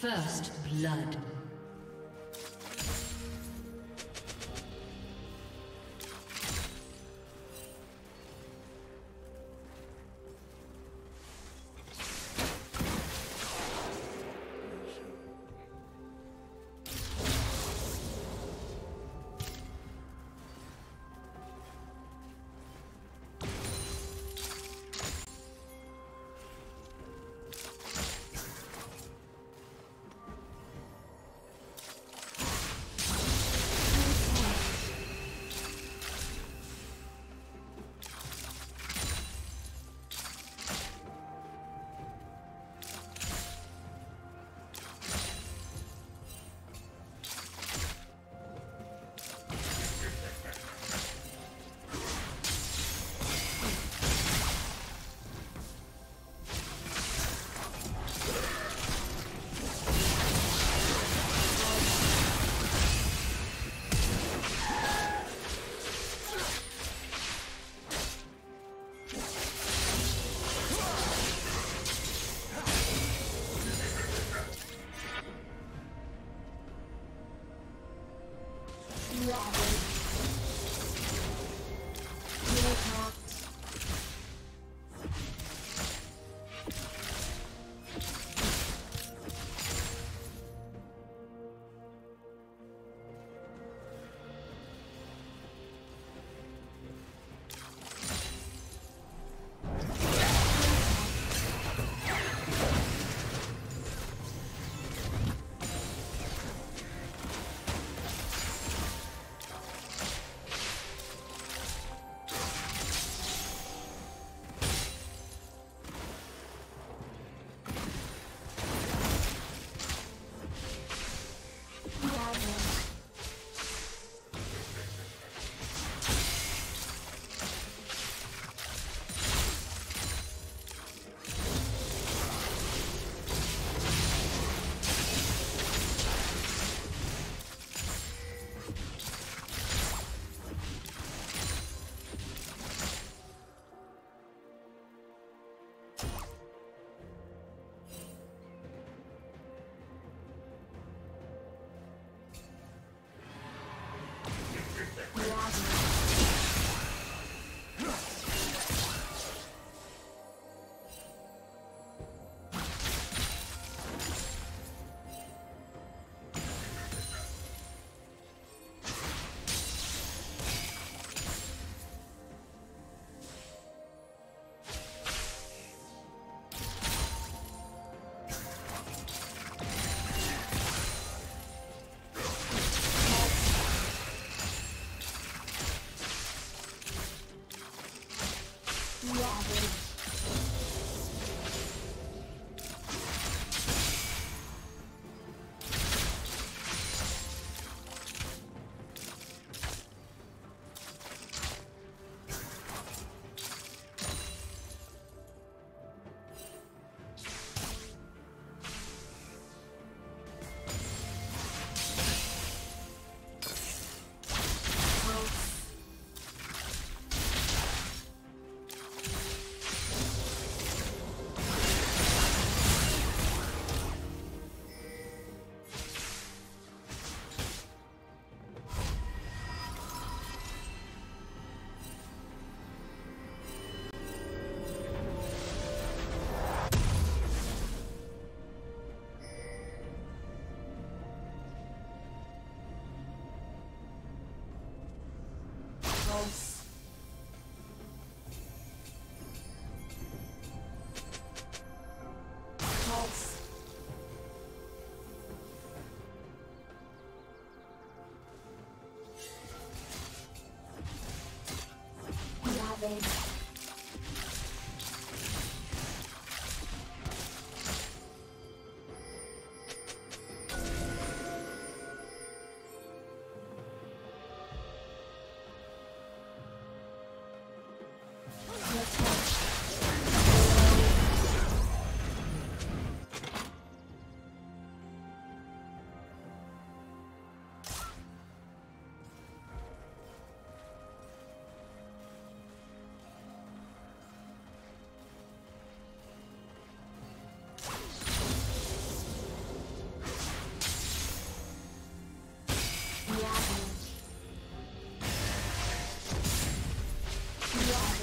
First blood. Yeah,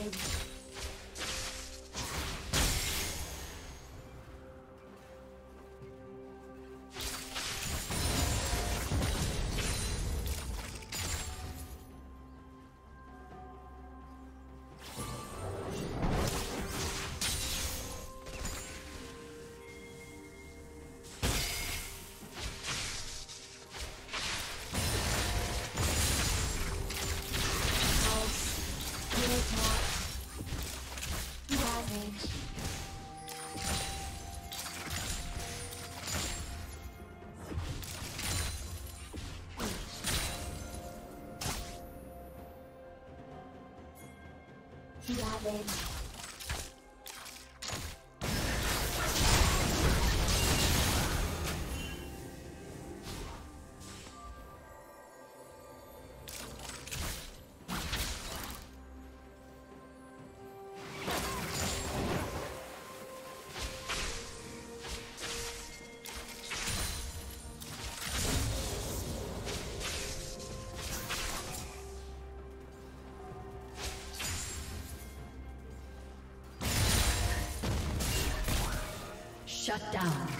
Thank you. Rampage. Shut down.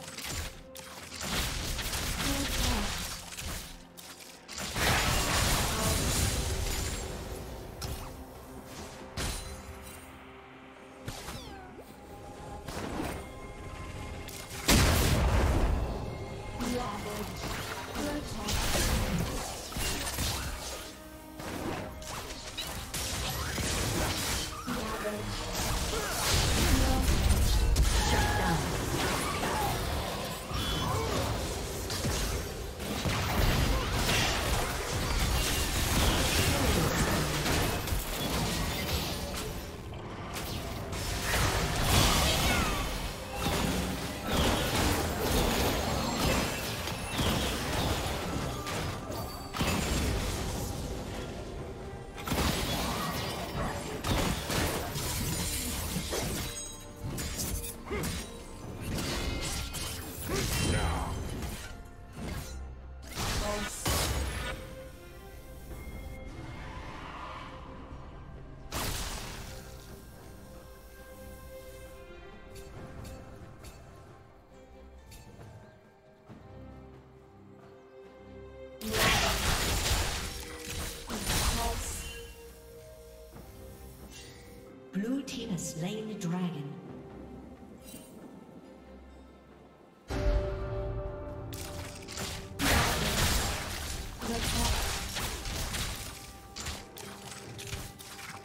slain the dragon.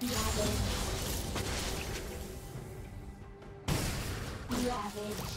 Rampage. Rampage.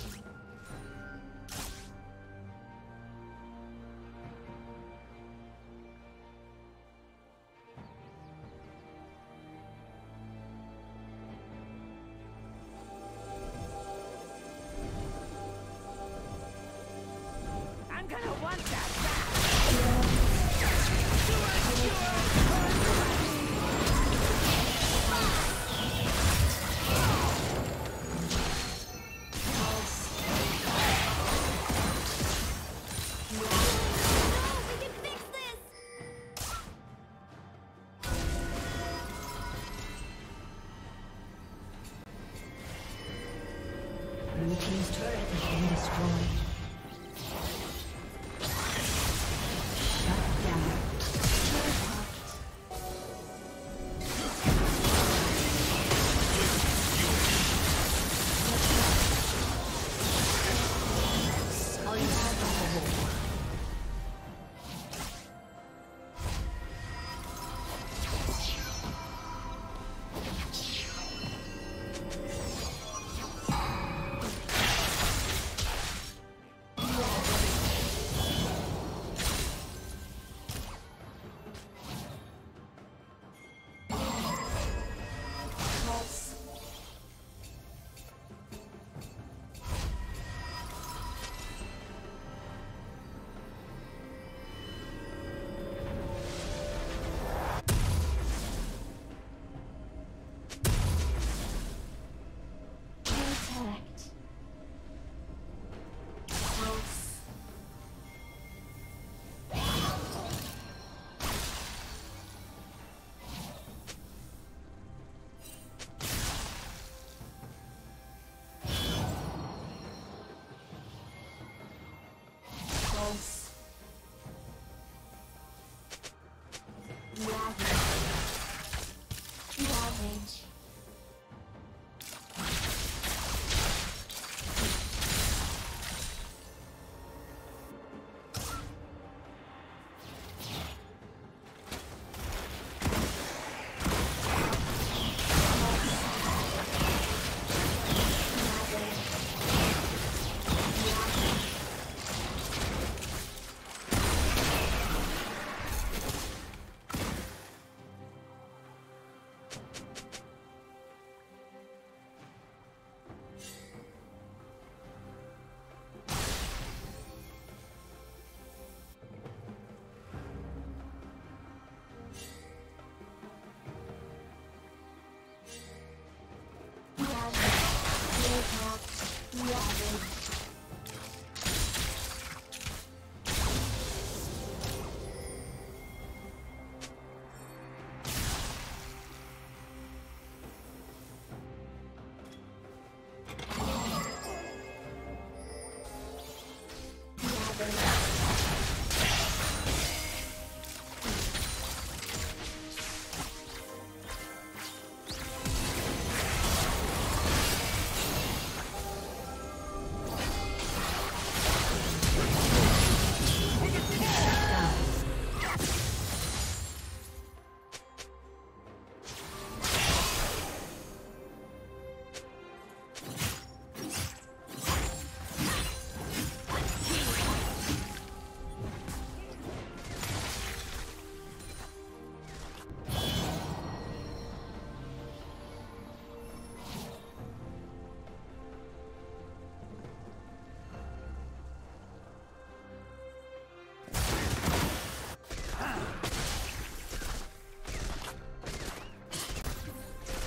Lavende. Lavende.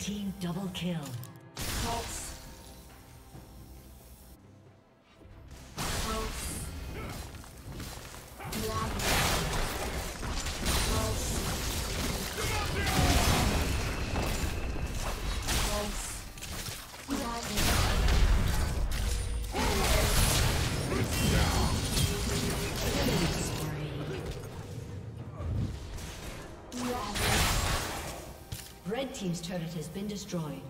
team double kill. has been destroyed.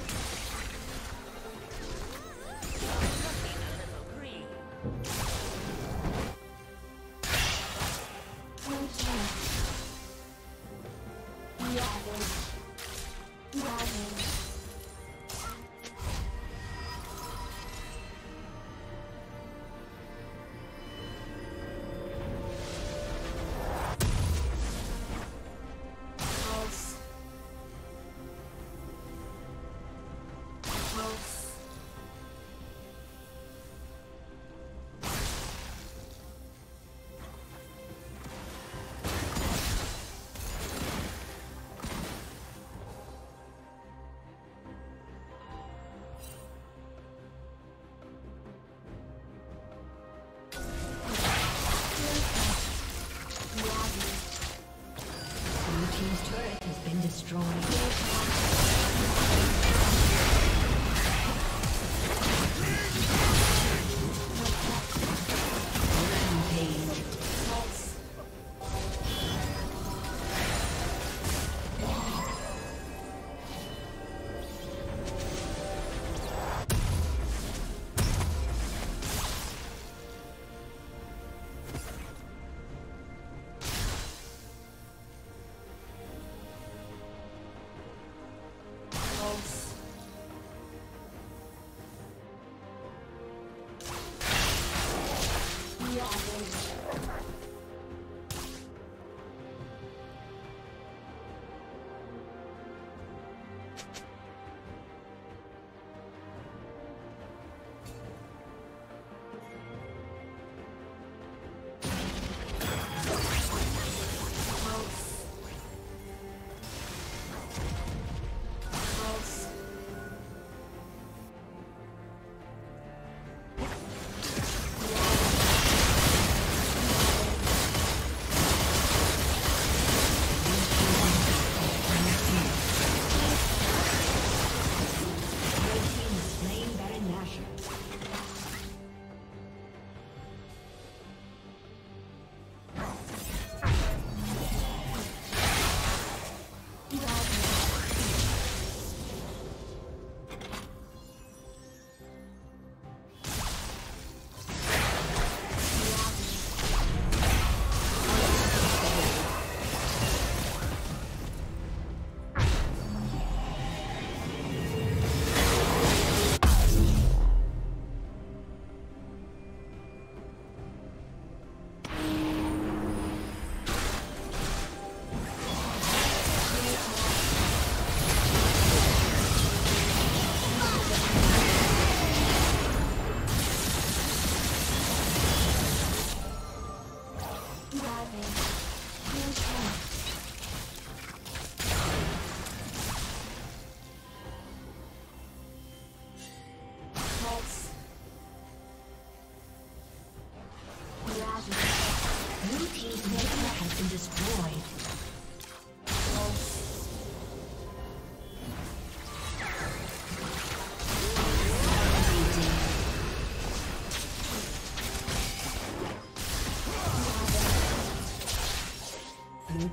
Thank you.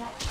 Protect.